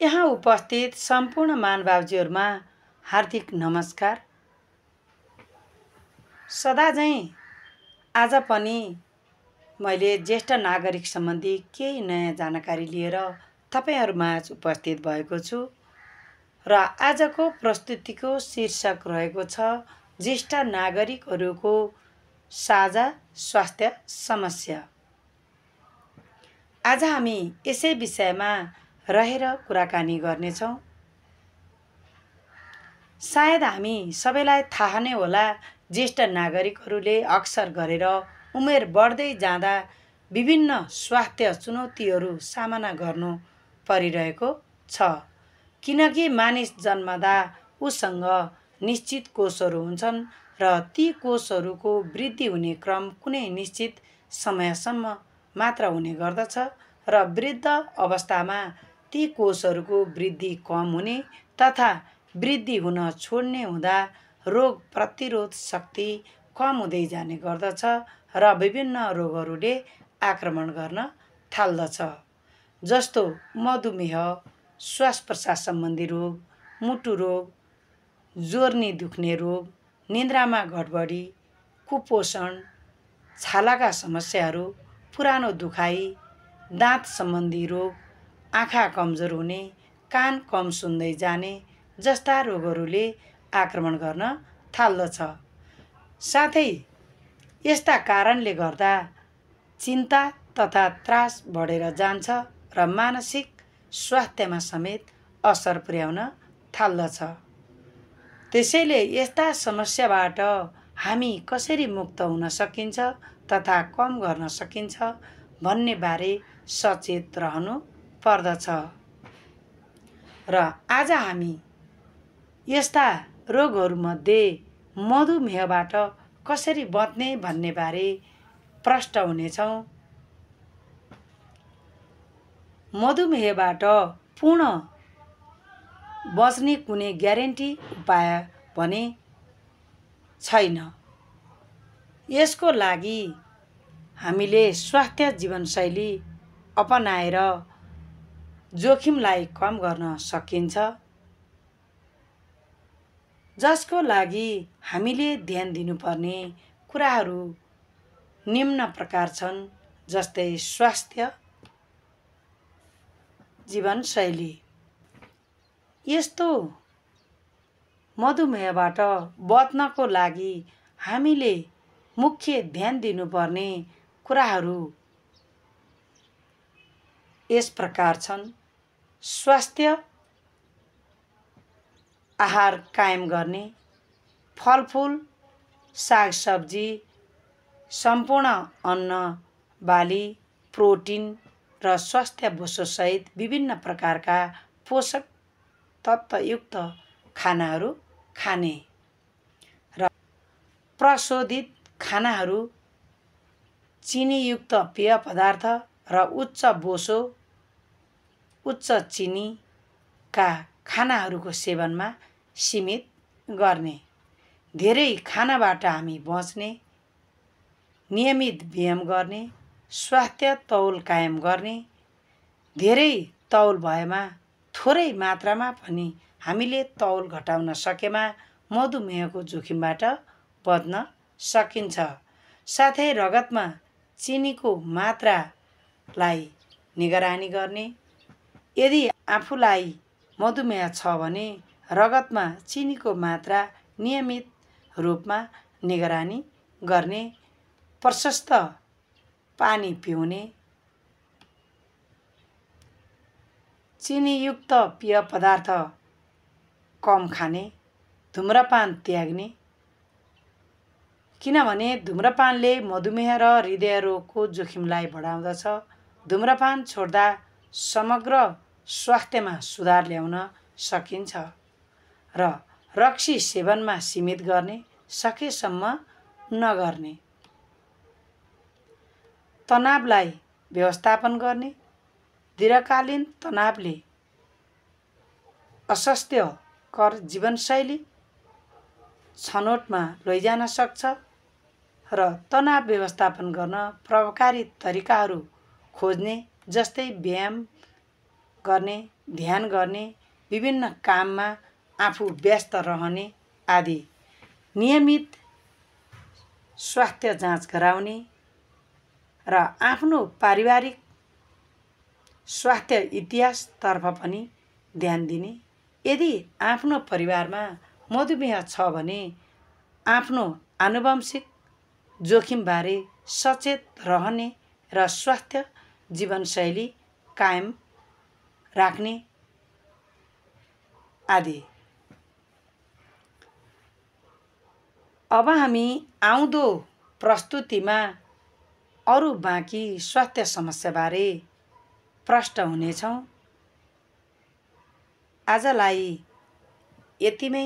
यहाँ उपस्थित सम्पूर्ण महानुभावजीहरूमा हार्दिक नमस्कार। सदा झैँ आज पनि मैले ज्येष्ठ नागरिक सम्बन्धी केही नयाँ जानकारी लिएर तपाईँहरूमाझ उपस्थित भएको छु र आजको प्रस्तुतिको शीर्षक रहेको छ ज्येष्ठ नागरिकहरूको साझा स्वास्थ्य समस्या। आज हामी यसै विषयमा रहेर कुराकानी गर्नेछौँ। सायद हामी सबैलाई थाहा नै होला ज्येष्ठ नागरिकहरूले अक्सर गरेर उमेर बढ्दै जाँदा विभिन्न स्वास्थ्य चुनौतीहरू सामना गर्नु परिरहेको छ। किनकि मानिस जन्मदा उसँग निश्चित कोषहरू हुन्छन् र ती कोषहरूको वृद्धि हुने क्रम कुनै निश्चित समयसम्म मात्र हुने गर्दछ र वृद्ध अवस्थामा ती कोषहरूको वृद्धि कम हुने तथा वृद्धि हुन छोड्ने हुँदा रोग प्रतिरोध शक्ति कम हुँदै जाने गर्दछ र विभिन्न रोगहरूले आक्रमण गर्न थाल्दछ जस्तो मधुमेह श्वास प्रश्वास सम्बन्धी रोग मुटु रोग जोर्नी दुख्ने रोग निन्द्रामा गडबडी कुपोषण छालाका समस्याहरू पुरानो दुखाइ दाँत सम्बन्धी रोग आँखा कमजोर हुने कान कम सुन्दै जाने जस्ता रोगहरूले आक्रमण गर्न थाल्दछ। साथै यस्ता कारणले गर्दा चिन्ता तथा त्रास बढेर जान्छ र मानसिक स्वास्थ्यमा समेत असर पुर्याउन थाल्दछ। त्यसैले यस्ता समस्याबाट हामी कसरी मुक्त हुन सकिन्छ तथा कम गर्न सकिन्छ भन्ने बारे सचेत रहनु पर्दछ। र आज हामी यस्ता रोगहरूमध्ये मधुमेहबाट कसरी बच्ने भन्ने बारे प्रष्ट हुनेछौँ। मधुमेहबाट पूर्ण बच्ने कुनै ग्यारेन्टी उपाय भने छैन। यसको लागि हामीले स्वास्थ्य जीवनशैली अपनाएर जोखिमलाई कम गर्न सकिन्छ। जसको लागि हामीले ध्यान दिनुपर्ने कुराहरू निम्न प्रकार छन् जस्तै स्वास्थ्य जीवनशैली। यस्तो मधुमेहबाट बच्नको लागि हामीले मुख्य ध्यान दिनुपर्ने कुराहरू यस प्रकार छन्। स्वास्थ्य आहार कायम गर्ने फलफुल सागसब्जी सम्पूर्ण अन्न बाली प्रोटिन र स्वास्थ्य बोसोसहित विभिन्न प्रकारका पोषक तत्त्वयुक्त खानाहरू खाने र प्रशोधित खानाहरू चिनीयुक्त पेय पदार्थ र उच्च बोसो उच्च चिनीका खानाहरूको सेवनमा सीमित गर्ने। धेरै खानाबाट हामी बच्ने नियमित व्यायाम गर्ने स्वास्थ्य तौल कायम गर्ने धेरै तौल भएमा थोरै मात्रामा पनि हामीले तौल घटाउन सकेमा मधुमेहको जोखिमबाट बच्न सकिन्छ। साथै रगतमा चिनीको मात्रालाई निगरानी गर्ने यदि आफूलाई मधुमेह छ भने रगतमा चिनीको मात्रा नियमित रूपमा निगरानी गर्ने प्रशस्त पानी पिउने चिनीयुक्त पेय पदार्थ कम खाने धुम्रपान त्याग्ने। किनभने धुम्रपानले मधुमेह र हृदय रोगको जोखिमलाई बढाउँदछ। धुम्रपान छोड्दा समग्र स्वास्थ्यमा सुधार ल्याउन सकिन्छ र रक्सी सेवनमा सीमित गर्ने सकेसम्म नगर्ने। तनावलाई व्यवस्थापन गर्ने दीर्घकालीन तनावले अस्वास्थ्यकर जीवनशैली छनौटमा लैजान सक्छ र तनाव व्यवस्थापन गर्न प्रभावकारी तरिकाहरू खोज्ने जस्तै व्यायाम गर्ने ध्यान गर्ने विभिन्न काममा आफू व्यस्त रहने आदि। नियमित स्वास्थ्य जाँच गराउने र आफ्नो पारिवारिक स्वास्थ्य इतिहासतर्फ पनि ध्यान दिने। यदि आफ्नो परिवारमा मधुमेह छ भने आफ्नो आनुवंशिक जोखिमबारे सचेत रहने र स्वास्थ्य जीवनशैली कायम राख्ने आदि। अब हामी आउँदो प्रस्तुतिमा अरू बाँकी स्वास्थ्य समस्याबारे प्रष्ट हुनेछौँ। आजलाई यतिमै